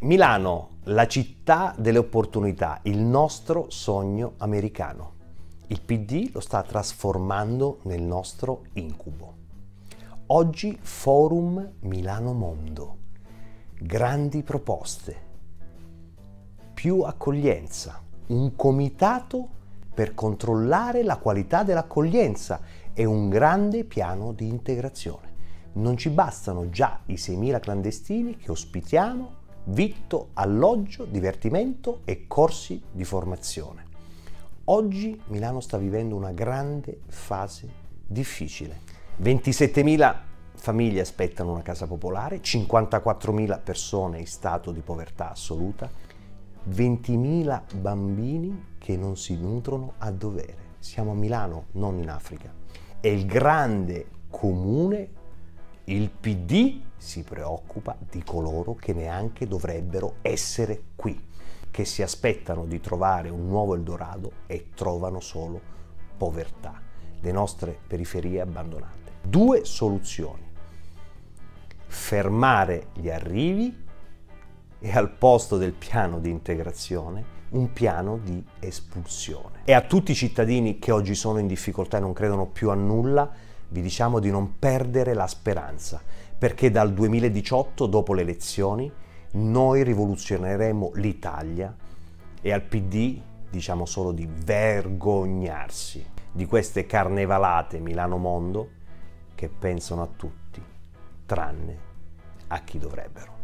Milano, la città delle opportunità, il nostro sogno americano. Il PD lo sta trasformando nel nostro incubo. Oggi Forum Milano Mondo. Grandi proposte, più accoglienza, un comitato per controllare la qualità dell'accoglienza e un grande piano di integrazione. Non ci bastano già i 6.000 clandestini che ospitiamo vitto, alloggio, divertimento e corsi di formazione. Oggi Milano sta vivendo una grande fase difficile. 27.000 famiglie aspettano una casa popolare, 54.000 persone in stato di povertà assoluta, 20.000 bambini che non si nutrono a dovere. Siamo a Milano, non in Africa. È il grande comune il PD si preoccupa di coloro che neanche dovrebbero essere qui, che si aspettano di trovare un nuovo Eldorado e trovano solo povertà, le nostre periferie abbandonate. Due soluzioni. Fermare gli arrivi e al posto del piano di integrazione un piano di espulsione. E a tutti i cittadini che oggi sono in difficoltà e non credono più a nulla, vi diciamo di non perdere la speranza, perché dal 2018, dopo le elezioni, noi rivoluzioneremo l'Italia e al PD diciamo solo di vergognarsi di queste carnevalate Milano Mondo che pensano a tutti, tranne a chi dovrebbero.